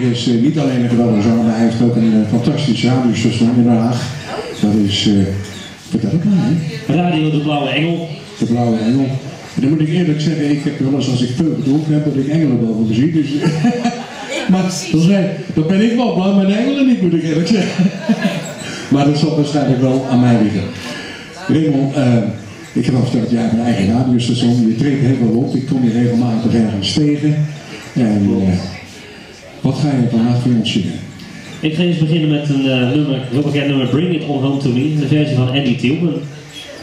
is eh, niet alleen een geweldige zanger, maar hij heeft ook een eh, fantastisch radiostation in Den Haag. Dat is, eh, vertel het maar, hè? Radio De Blauwe Engel. de Blauwe Engel. En dan moet ik eerlijk zeggen, ik heb wel eens als ik veel gedronken heb, dat ik engelen boven me zie. Dus, maar dan, ben ik wel blij, maar de engelen niet, moet ik eerlijk zeggen. maar dat zal waarschijnlijk wel aan mij liggen. Raymond, eh, ik heb al verteld, jij hebt een eigen radiostation, je treedt heel veel op, ik kom je regelmatig ergens tegen. En eh, wat ga je vandaag voor ons zingen? Ik ga eens beginnen met een eh, nummer, heel bekend nummer Bring It On Home To Me, de versie van Andy Tilman.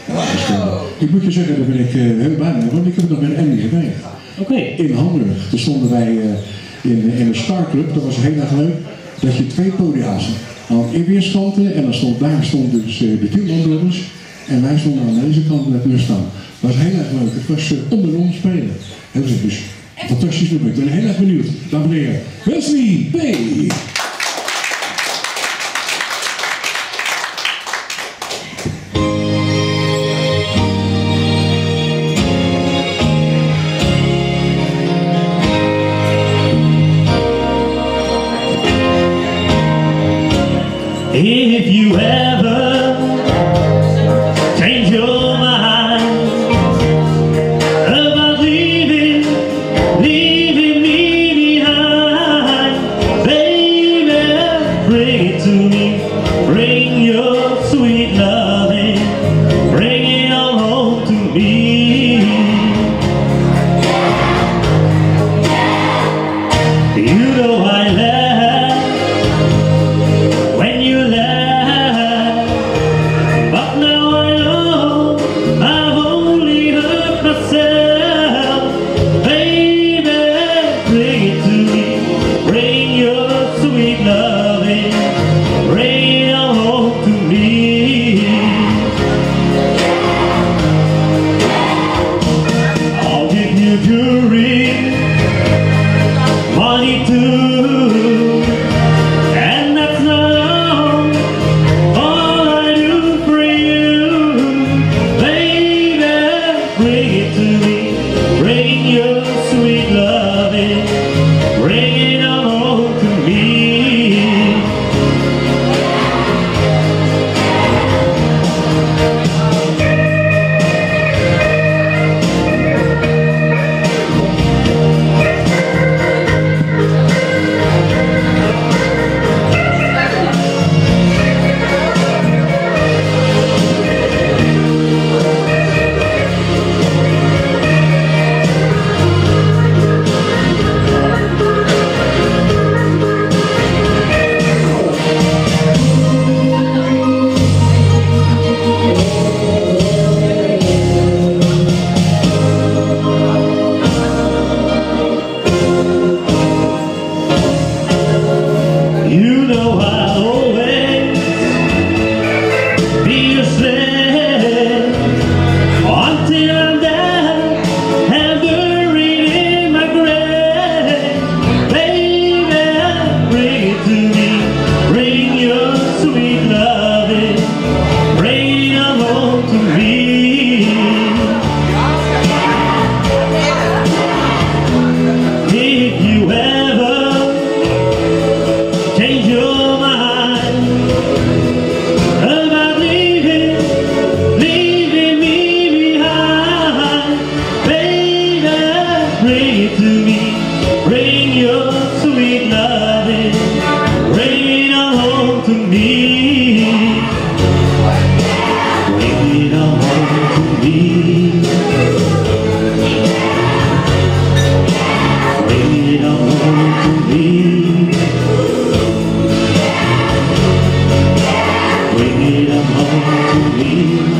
Dus, ik moet je zeggen, daar ben ik eh, heel blij mee, want ik heb nog met Andy gewerkt. Oké, In Hamburg. Toen stonden wij eh, in, in een Starclub, dat was heel erg leuk, dat je twee podia's had. Aan weerskanten en dan stond, daar stond dus de Tilman Brothers en wij stonden aan deze kant met nu staan. Dat was heel erg leuk. Het was uh, onderom spelen. Dus fantastisch nummer. Ik ben heel erg benieuwd. Dames en heren, Wesley B. If you ever to me, your sweet loving, home to me. Home to me. Home to me. Bring it home to me.